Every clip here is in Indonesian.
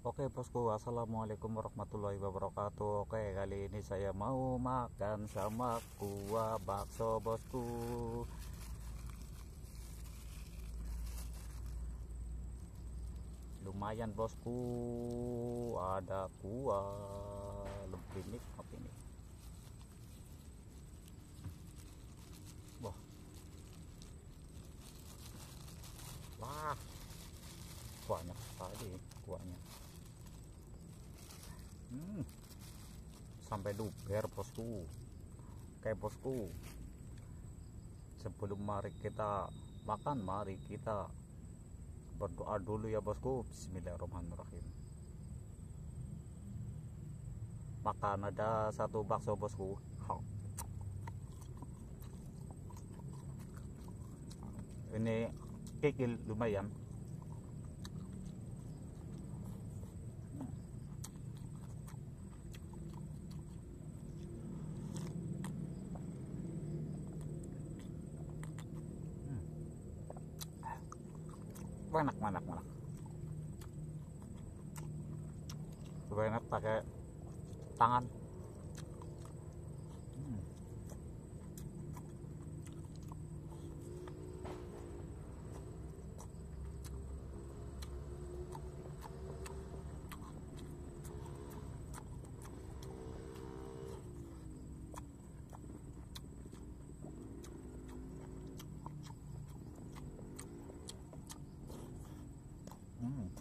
Oke bosku, assalamualaikum warahmatullahi wabarakatuh. Oke, kali ini saya mau makan sama kuah bakso bosku. Lumayan bosku, ada kuah lebih nikmat ini. Wah, wah, banyak sekali kuahnya. Hmm, sampai luber bosku. Oke bosku, sebelum mari kita makan, mari kita berdoa dulu ya bosku. Bismillahirrahmanirrahim. Makan ada satu bakso bosku. Ini kikil lumayan. Enak enak enak lebih enak pakai tangan hmm. Hmm.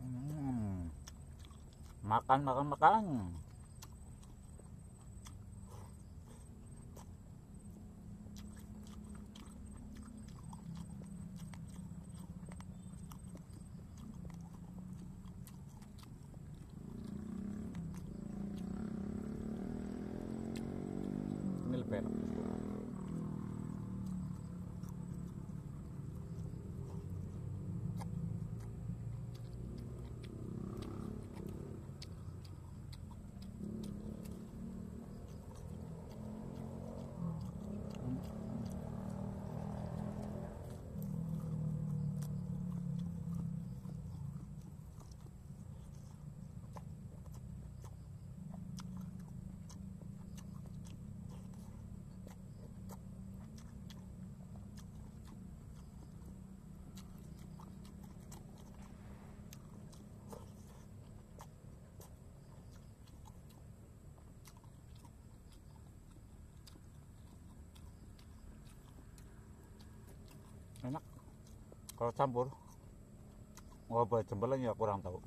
Hmm. Makan, makan, makan. Enak. Kalau campur, ngobrol jembelan ya kurang tahu.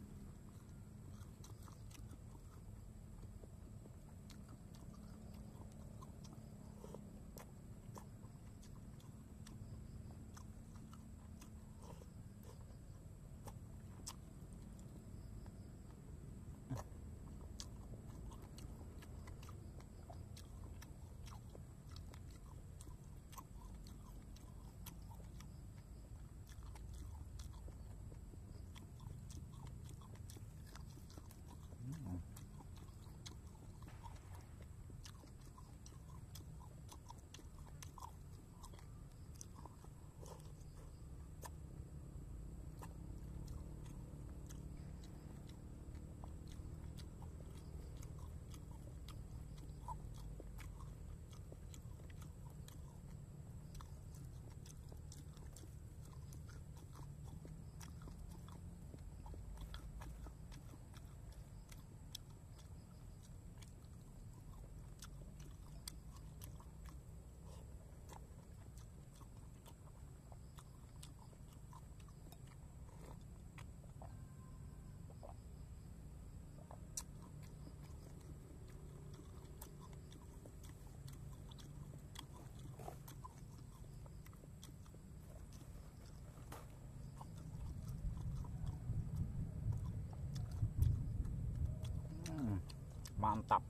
Mantap